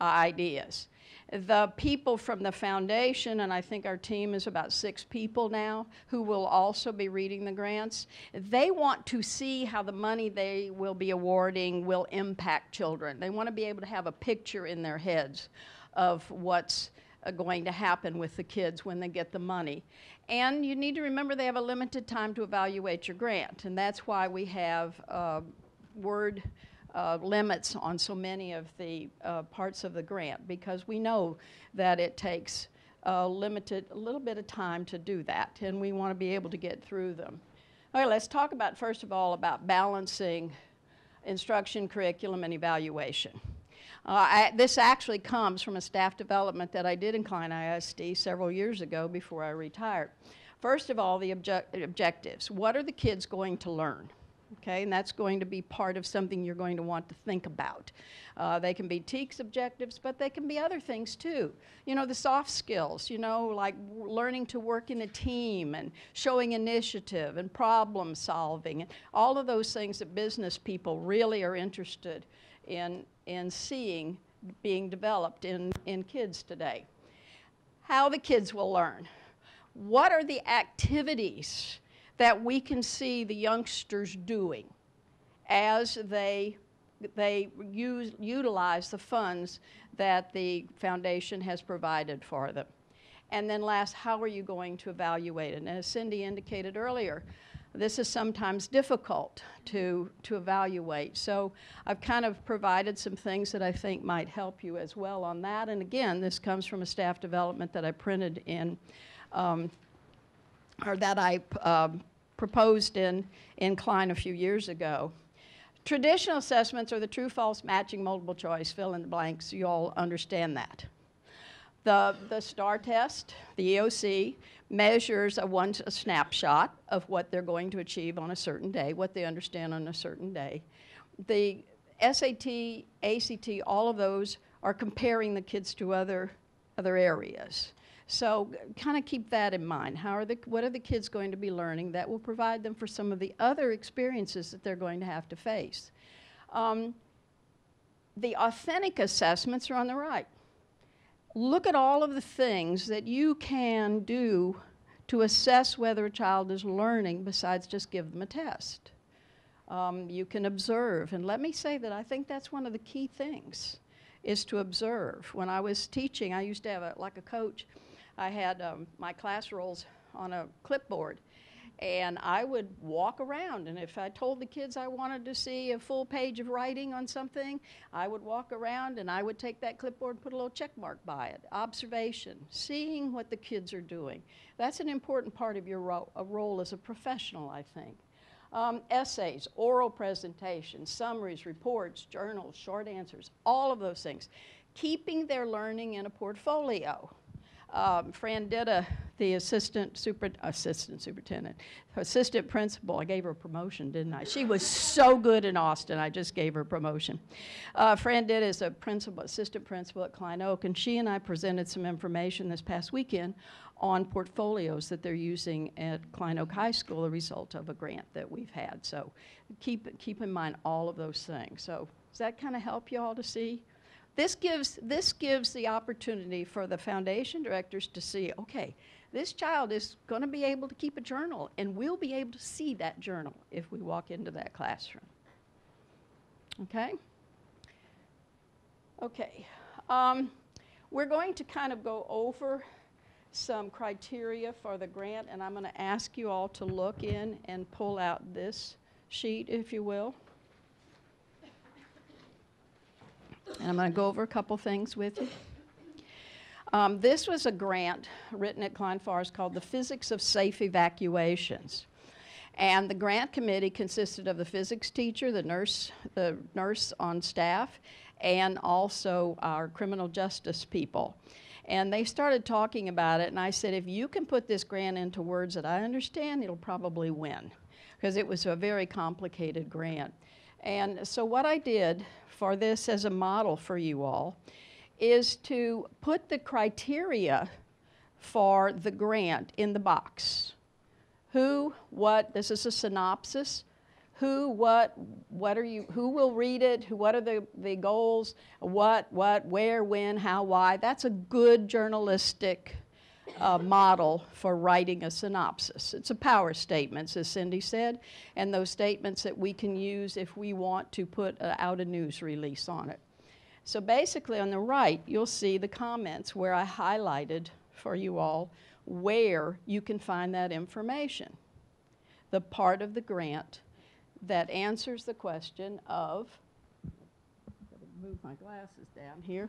uh, ideas. The people from the foundation, and I think our team is about six people now, who will also be reading the grants, they want to see how the money they will be awarding will impact children. They want to be able to have a picture in their heads of what's uh, going to happen with the kids when they get the money. And you need to remember they have a limited time to evaluate your grant, and that's why we have uh, word uh, limits on so many of the uh, parts of the grant because we know that it takes a limited, a little bit of time to do that, and we want to be able to get through them. All right, let's talk about, first of all, about balancing instruction, curriculum, and evaluation. Uh, I, this actually comes from a staff development that I did in Klein ISD several years ago before I retired. First of all, the object, objectives. What are the kids going to learn? Okay, and that's going to be part of something you're going to want to think about. Uh, they can be TEKS objectives, but they can be other things too. You know, the soft skills, you know, like learning to work in a team and showing initiative and problem solving, and all of those things that business people really are interested in, in seeing being developed in, in kids today. How the kids will learn. What are the activities that we can see the youngsters doing as they, they use, utilize the funds that the foundation has provided for them. And then last, how are you going to evaluate it? And as Cindy indicated earlier, this is sometimes difficult to, to evaluate. So I've kind of provided some things that I think might help you as well on that. And again, this comes from a staff development that I printed in um, or that I um, proposed in, in Klein a few years ago. Traditional assessments are the true false matching multiple choice, fill in the blanks. You all understand that. The, the STAAR test, the EOC, measures a, one, a snapshot of what they're going to achieve on a certain day, what they understand on a certain day. The SAT, ACT, all of those are comparing the kids to other, other areas. So kind of keep that in mind. How are the, what are the kids going to be learning that will provide them for some of the other experiences that they're going to have to face? Um, the authentic assessments are on the right. Look at all of the things that you can do to assess whether a child is learning besides just give them a test. Um, you can observe. And let me say that I think that's one of the key things is to observe. When I was teaching, I used to have a, like a coach I had um, my class rolls on a clipboard. And I would walk around, and if I told the kids I wanted to see a full page of writing on something, I would walk around and I would take that clipboard and put a little check mark by it. Observation, seeing what the kids are doing. That's an important part of your ro- role as a professional, I think. Um, essays, oral presentations, summaries, reports, journals, short answers, all of those things. Keeping their learning in a portfolio um, Fran Ditta, the assistant super, assistant superintendent, assistant principal. I gave her a promotion, didn't I? She was so good in Austin. I just gave her a promotion. Uh, Fran Ditta is a principal, assistant principal at Klein Oak, and she and I presented some information this past weekend on portfolios that they're using at Klein Oak High School, a result of a grant that we've had. So keep keep in mind all of those things. So does that kind of help you all to see? This gives, this gives the opportunity for the foundation directors to see, okay, this child is going to be able to keep a journal, and we'll be able to see that journal if we walk into that classroom. Okay? Okay. Um, we're going to kind of go over some criteria for the grant, and I'm going to ask you all to look in and pull out this sheet, if you will. And I'm going to go over a couple things with you. Um, this was a grant written at Klein Forest called The Physics of Safe Evacuations. And the grant committee consisted of the physics teacher, the nurse, the nurse on staff, and also our criminal justice people. And they started talking about it, and I said, if you can put this grant into words that I understand, it'll probably win. because it was a very complicated grant. And so what I did for this as a model for you all is to put the criteria for the grant in the box. Who, what, this is a synopsis. Who, what, what are you, who will read it, who, what are the, the goals, what, what, where, when, how, why. That's a good journalistic uh, model for writing a synopsis. It's a power statements, as Cindy said, and those statements that we can use if we want to put uh, out a news release on it. So basically, on the right, you'll see the comments where I highlighted for you all where you can find that information. The part of the grant that answers the question of, move my glasses down here,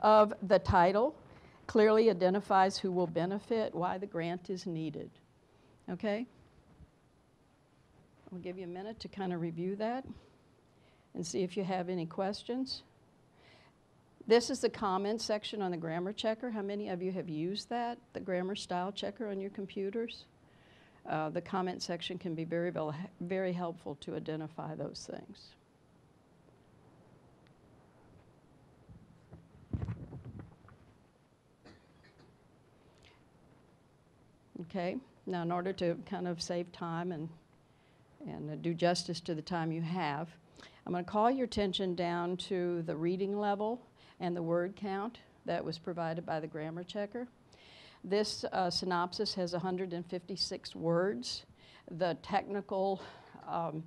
of the title, clearly identifies who will benefit, why the grant is needed. Okay? I'll give you a minute to kind of review that and see if you have any questions. This is the comment section on the grammar checker. How many of you have used that, the grammar style checker on your computers? Uh, the comment section can be very, very helpful to identify those things. Okay, now in order to kind of save time and, and uh, do justice to the time you have, I'm going to call your attention down to the reading level and the word count that was provided by the grammar checker. This uh, synopsis has 156 words. The technical um,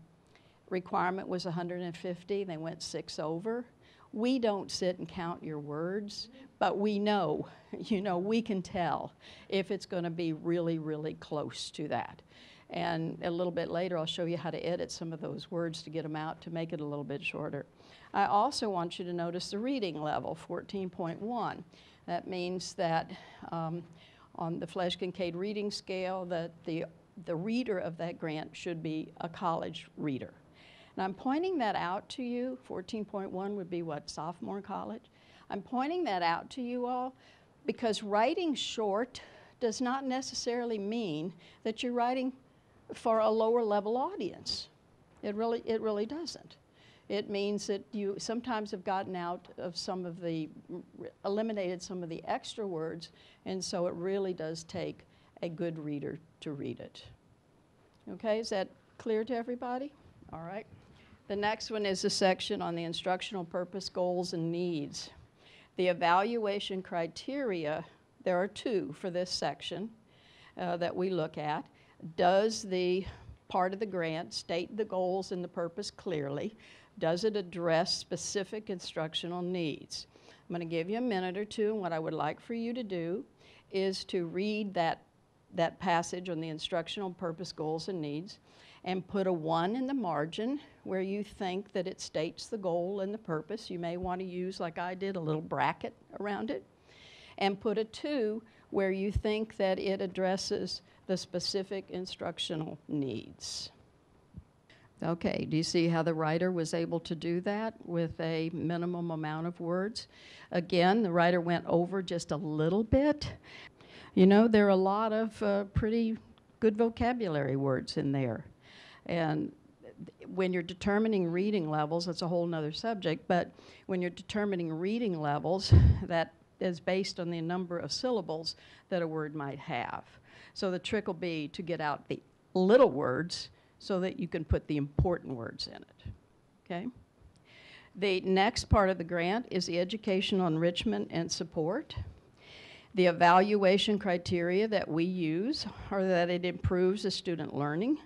requirement was 150. They went six over. We don't sit and count your words, but we know, you know, we can tell if it's going to be really, really close to that. And a little bit later, I'll show you how to edit some of those words to get them out to make it a little bit shorter. I also want you to notice the reading level, 14.1. That means that um, on the Flesch Kincaid reading scale, that the, the reader of that grant should be a college reader. And I'm pointing that out to you. 14.1 would be what, sophomore college? I'm pointing that out to you all because writing short does not necessarily mean that you're writing for a lower level audience. It really, it really doesn't. It means that you sometimes have gotten out of some of the, eliminated some of the extra words, and so it really does take a good reader to read it. Okay, is that clear to everybody? All right. The next one is a section on the instructional purpose, goals, and needs. The evaluation criteria, there are two for this section uh, that we look at. Does the part of the grant state the goals and the purpose clearly? Does it address specific instructional needs? I'm going to give you a minute or two, and what I would like for you to do is to read that, that passage on the instructional purpose, goals, and needs, and put a one in the margin where you think that it states the goal and the purpose. You may want to use, like I did, a little bracket around it, and put a two where you think that it addresses the specific instructional needs. Okay, do you see how the writer was able to do that with a minimum amount of words? Again, the writer went over just a little bit. You know, there are a lot of uh, pretty good vocabulary words in there. And when you're determining reading levels, that's a whole nother subject, but when you're determining reading levels, that is based on the number of syllables that a word might have. So the trick will be to get out the little words so that you can put the important words in it. Okay? The next part of the grant is the educational enrichment and support. The evaluation criteria that we use are that it improves the student learning,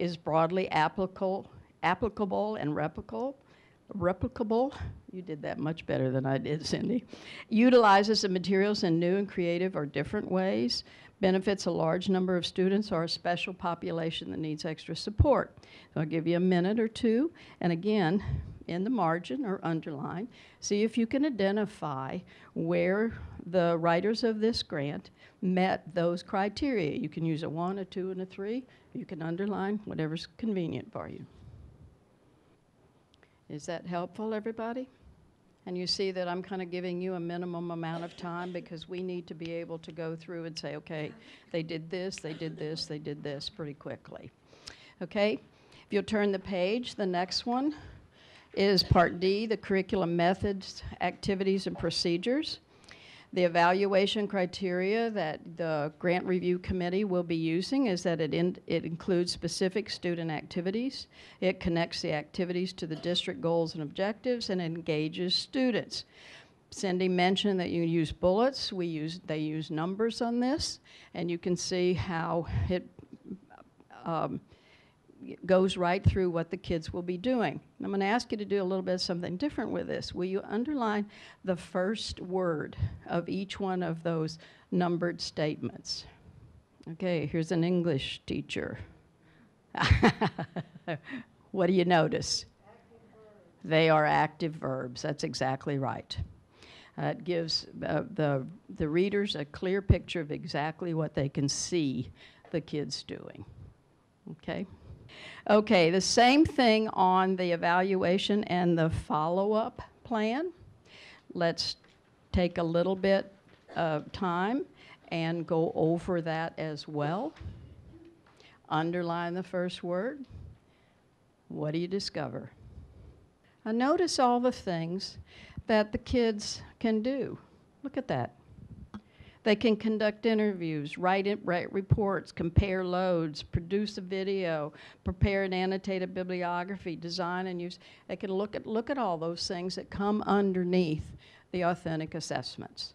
is broadly applicable, applicable and replicable, replicable, you did that much better than I did, Cindy, utilizes the materials in new and creative or different ways, benefits a large number of students or a special population that needs extra support. So I'll give you a minute or two, and again, in the margin or underline, see if you can identify where the writers of this grant met those criteria. You can use a one, a two, and a three. You can underline whatever's convenient for you. Is that helpful, everybody? And you see that I'm kind of giving you a minimum amount of time because we need to be able to go through and say, okay, they did this, they did this, they did this pretty quickly. Okay? If you'll turn the page, the next one is Part D, the curriculum methods, activities, and procedures. The evaluation criteria that the grant review committee will be using is that it, in, it includes specific student activities, it connects the activities to the district goals and objectives, and engages students. Cindy mentioned that you use bullets. We use they use numbers on this, and you can see how it um, goes right through what the kids will be doing. I'm going to ask you to do a little bit of something different with this. Will you underline the first word of each one of those numbered statements? Okay, here's an English teacher. what do you notice? They are active verbs. That's exactly right. Uh, it gives uh, the, the readers a clear picture of exactly what they can see the kids doing. Okay? Okay, the same thing on the evaluation and the follow-up plan. Let's take a little bit of time and go over that as well. Underline the first word. What do you discover? Now notice all the things that the kids can do. Look at that. They can conduct interviews, write, it, write reports, compare loads, produce a video, prepare and annotate a bibliography, design and use. They can look at, look at all those things that come underneath the authentic assessments.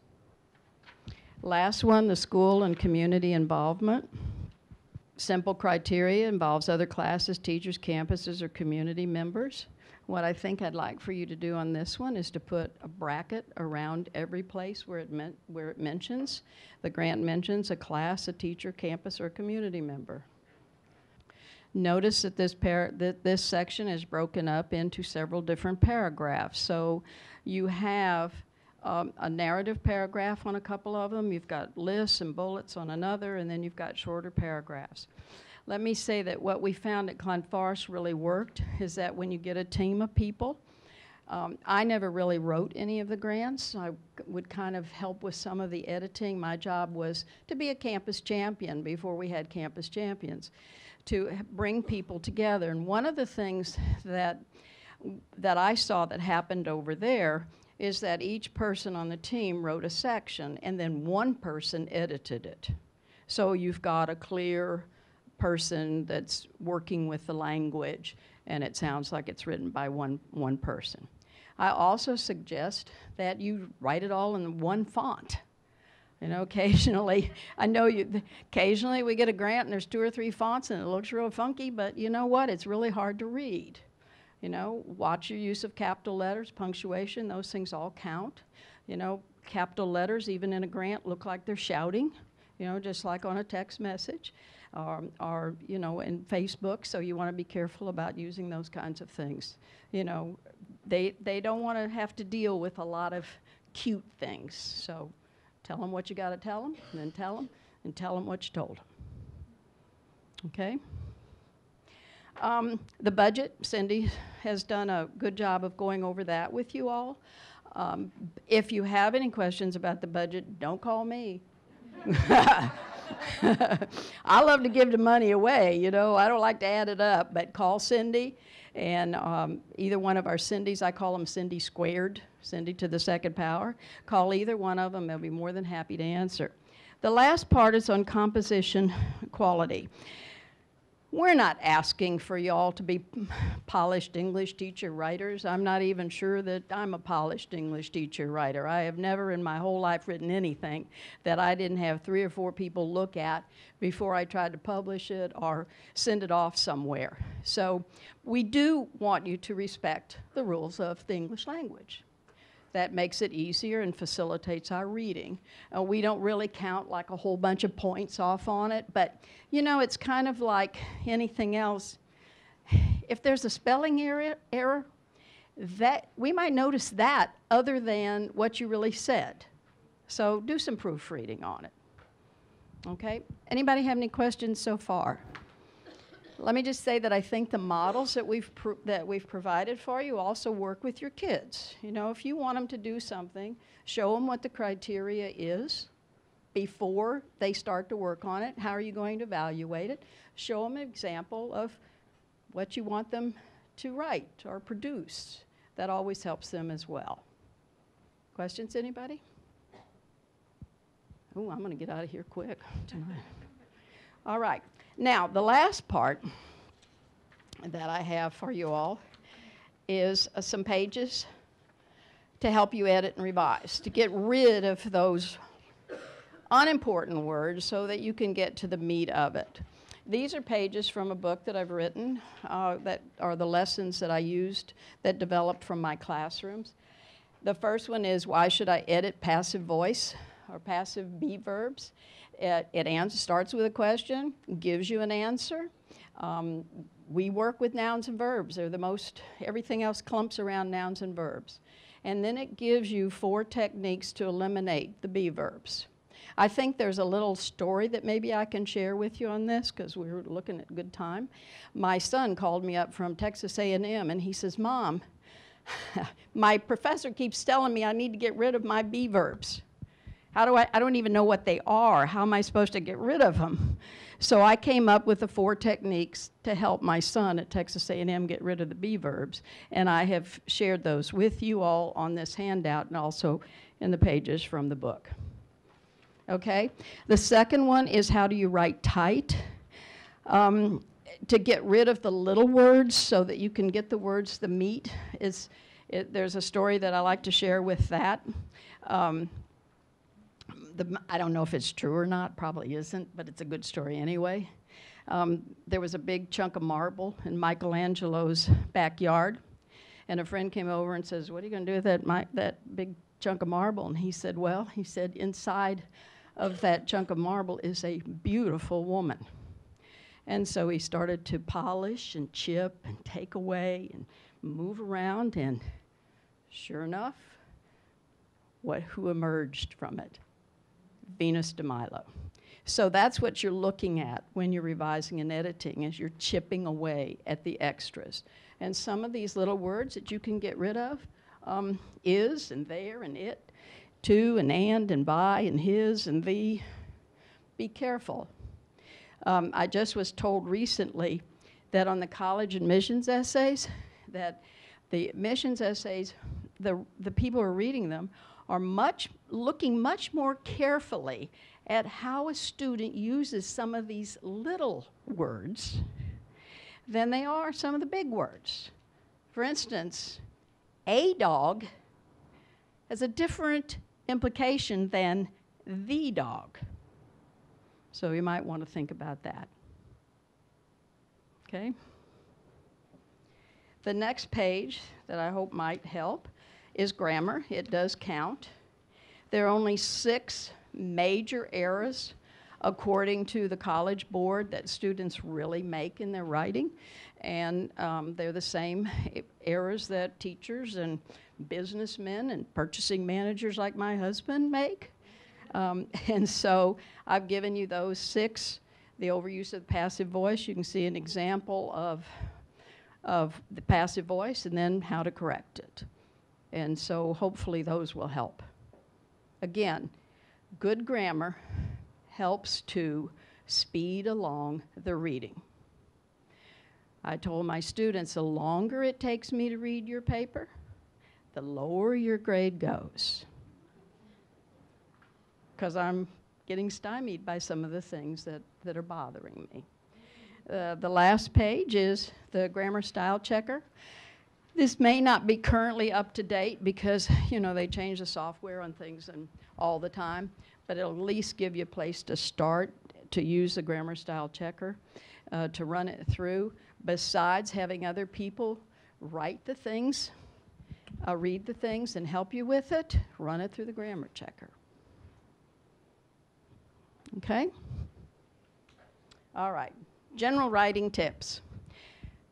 Last one, the school and community involvement. Simple criteria involves other classes, teachers, campuses, or community members. What I think I'd like for you to do on this one is to put a bracket around every place where it, meant, where it mentions, the grant mentions a class, a teacher, campus, or community member. Notice that this, par- that this section is broken up into several different paragraphs. So you have um, a narrative paragraph on a couple of them, you've got lists and bullets on another, and then you've got shorter paragraphs. Let me say that what we found at Forest really worked is that when you get a team of people, um, I never really wrote any of the grants. I would kind of help with some of the editing. My job was to be a campus champion before we had campus champions, to bring people together. And one of the things that that I saw that happened over there is that each person on the team wrote a section and then one person edited it. So you've got a clear person that's working with the language, and it sounds like it's written by one, one person. I also suggest that you write it all in one font. You know, occasionally, I know you, occasionally we get a grant and there's two or three fonts and it looks real funky, but you know what? It's really hard to read. You know, watch your use of capital letters, punctuation, those things all count. You know, capital letters, even in a grant, look like they're shouting, you know, just like on a text message or you know, in Facebook. So you want to be careful about using those kinds of things. You know, they, they don't want to have to deal with a lot of cute things. So tell them what you got to tell them, and then tell them, and tell them what you told them. Okay? Um, the budget, Cindy has done a good job of going over that with you all. Um, if you have any questions about the budget, don't call me. I love to give the money away, you know. I don't like to add it up, but call Cindy, and um, either one of our Cindys, I call them Cindy squared, Cindy to the second power. Call either one of them; they'll be more than happy to answer. The last part is on composition quality. We're not asking for y'all to be polished English teacher writers. I'm not even sure that I'm a polished English teacher writer. I have never in my whole life written anything that I didn't have three or four people look at before I tried to publish it or send it off somewhere. So we do want you to respect the rules of the English language that makes it easier and facilitates our reading. Uh, we don't really count like a whole bunch of points off on it, but you know, it's kind of like anything else. If there's a spelling error, error that we might notice that other than what you really said. So do some proofreading on it. Okay? Anybody have any questions so far? Let me just say that I think the models that we've, that we've provided for you also work with your kids. You know, if you want them to do something, show them what the criteria is before they start to work on it. How are you going to evaluate it? Show them an example of what you want them to write or produce. That always helps them as well. Questions, anybody? Oh, I'm going to get out of here quick tonight. All right. Now, the last part that I have for you all is uh, some pages to help you edit and revise, to get rid of those unimportant words so that you can get to the meat of it. These are pages from a book that I've written uh, that are the lessons that I used that developed from my classrooms. The first one is Why Should I Edit Passive Voice or Passive Be Verbs? It, it ans- starts with a question, gives you an answer. Um, we work with nouns and verbs. They're the most, everything else clumps around nouns and verbs. And then it gives you four techniques to eliminate the be verbs. I think there's a little story that maybe I can share with you on this because we were looking at good time. My son called me up from Texas A&M and he says, "Mom, my professor keeps telling me I need to get rid of my be verbs. How do I I don't even know what they are. How am I supposed to get rid of them?" So I came up with the four techniques to help my son at Texas A&M get rid of the be verbs, and I have shared those with you all on this handout and also in the pages from the book. Okay? The second one is how do you write tight? Um, to get rid of the little words so that you can get the words, the meat, is, it, there's a story that I like to share with that. Um, the, I don't know if it's true or not, probably isn't, but it's a good story anyway. Um, there was a big chunk of marble in Michelangelo's backyard, and a friend came over and says, "What are you going to do with that, Mi- that big chunk of marble?" And he said, "Well, he said inside of that chunk of marble is a beautiful woman." And so he started to polish and chip and take away and move around, and sure enough, what who emerged from it? Venus de Milo. So that's what you're looking at when you're revising and editing is you're chipping away at the extras. And some of these little words that you can get rid of, um, is and there and it, to and and and by and his and thee. Be careful. Um, I just was told recently that on the college admissions essays, that the admissions essays, the, the people who are reading them are much looking much more carefully at how a student uses some of these little words than they are some of the big words. For instance, a dog has a different implication than the dog. So you might want to think about that. Okay? The next page that I hope might help is grammar. It does count. There are only six major errors, according to the College Board, that students really make in their writing. And um, they're the same errors that teachers and businessmen and purchasing managers like my husband make. Um, and so I've given you those six. The overuse of the passive voice, you can see an example of, of the passive voice and then how to correct it. And so hopefully those will help. Again, good grammar helps to speed along the reading. I told my students the longer it takes me to read your paper, the lower your grade goes. Because I'm getting stymied by some of the things that, that are bothering me. Uh, the last page is the grammar style checker. This may not be currently up to date because, you know, they change the software on things and all the time, but it'll at least give you a place to start to use the grammar style checker uh, to run it through. Besides having other people write the things, uh, read the things, and help you with it, run it through the grammar checker. Okay? All right. General writing tips.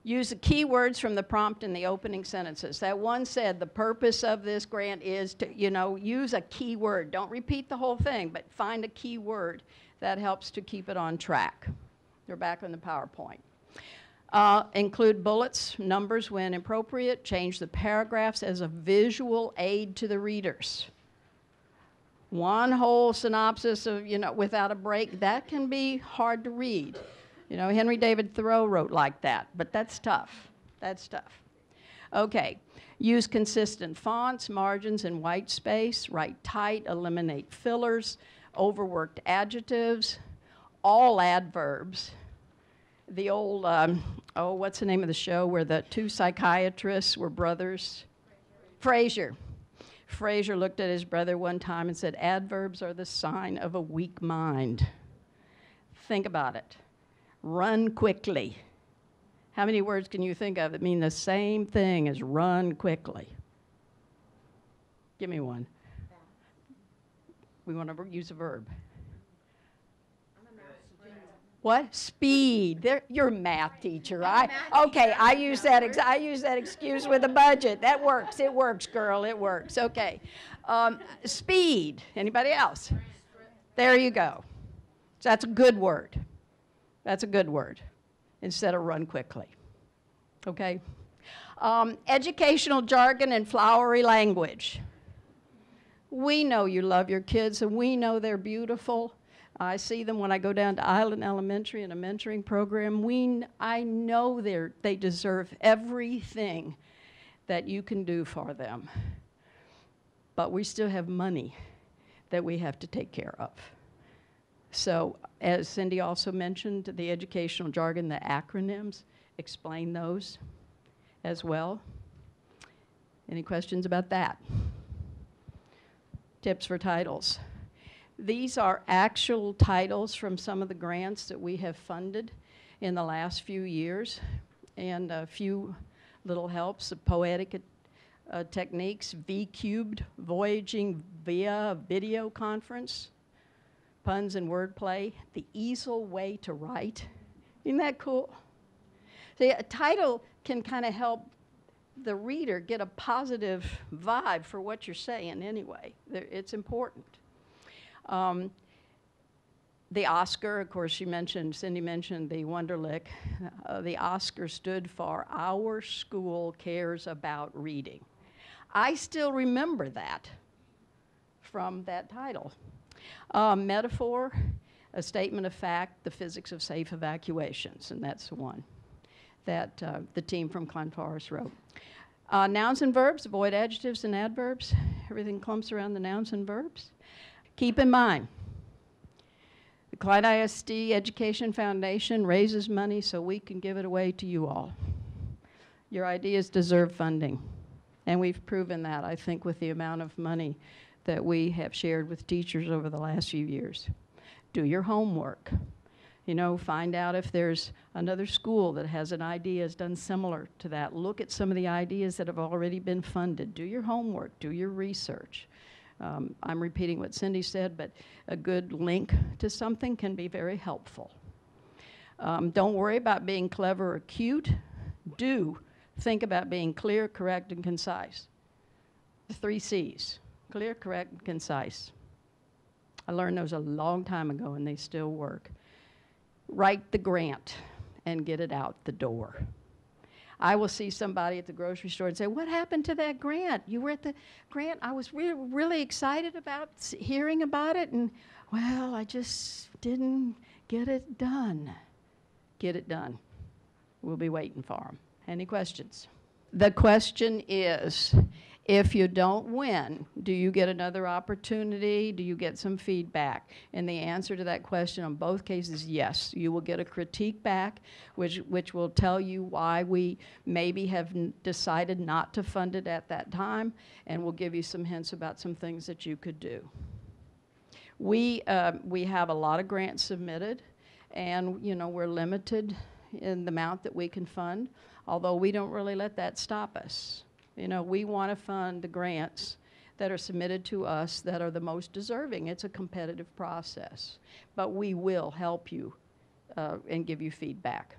Use the keywords from the prompt in the opening sentences. That one said the purpose of this grant is to, you know, use a key word. Don't repeat the whole thing, but find a key word that helps to keep it on track. They're back on the PowerPoint. Uh, include bullets, numbers when appropriate. Change the paragraphs as a visual aid to the readers. One whole synopsis of, you know, without a break, that can be hard to read. You know, Henry David Thoreau wrote like that, but that's tough. That's tough. Okay, use consistent fonts, margins, and white space. Write tight, eliminate fillers, overworked adjectives, all adverbs. The old, um, oh, what's the name of the show where the two psychiatrists were brothers? Frasier. Frasier looked at his brother one time and said, Adverbs are the sign of a weak mind. Think about it. Run quickly. How many words can you think of that mean the same thing as run quickly? Give me one. We want to use a verb. What? Speed. There, you're a math teacher. I okay. I use that. Ex- I use that excuse with a budget. That works. It works, girl. It works. Okay. Um, speed. Anybody else? There you go. So that's a good word. That's a good word instead of run quickly. Okay? Um, educational jargon and flowery language. We know you love your kids and we know they're beautiful. I see them when I go down to Island Elementary in a mentoring program. We, I know they're, they deserve everything that you can do for them. But we still have money that we have to take care of. So, as Cindy also mentioned, the educational jargon, the acronyms, explain those as well. Any questions about that? Tips for titles. These are actual titles from some of the grants that we have funded in the last few years, and a few little helps of poetic uh, techniques, V cubed, voyaging via video conference, puns and wordplay, the easel way to write. Isn't that cool? See, a title can kind of help the reader get a positive vibe for what you're saying anyway. It's important. Um, the Oscar, of course, you mentioned, Cindy mentioned the Wunderlich. Uh, the Oscar stood for Our School Cares About Reading. I still remember that from that title. Uh, metaphor, a statement of fact, the physics of safe evacuations, and that's the one that uh, the team from Klein Forest wrote. Uh, nouns and verbs, avoid adjectives and adverbs. Everything clumps around the nouns and verbs. Keep in mind, the Klein ISD Education Foundation raises money so we can give it away to you all. Your ideas deserve funding, and we've proven that, I think, with the amount of money that we have shared with teachers over the last few years. Do your homework. You know, find out if there's another school that has an idea has done similar to that. Look at some of the ideas that have already been funded. Do your homework, do your research. Um, I'm repeating what Cindy said, but a good link to something can be very helpful. Um, don't worry about being clever or cute. Do think about being clear, correct, and concise. The three C's clear, correct, and concise. I learned those a long time ago, and they still work. Write the grant and get it out the door. I will see somebody at the grocery store and say, What happened to that grant? You were at the grant. I was re- really excited about hearing about it, and well, I just didn't get it done. Get it done. We'll be waiting for them. Any questions? The question is if you don't win, do you get another opportunity? Do you get some feedback? And the answer to that question on both cases, is yes. You will get a critique back, which, which will tell you why we maybe have decided not to fund it at that time, and will give you some hints about some things that you could do. We, uh, we have a lot of grants submitted, and, you know, we're limited in the amount that we can fund, although we don't really let that stop us. You know, we want to fund the grants that are submitted to us that are the most deserving. It's a competitive process, but we will help you uh, and give you feedback.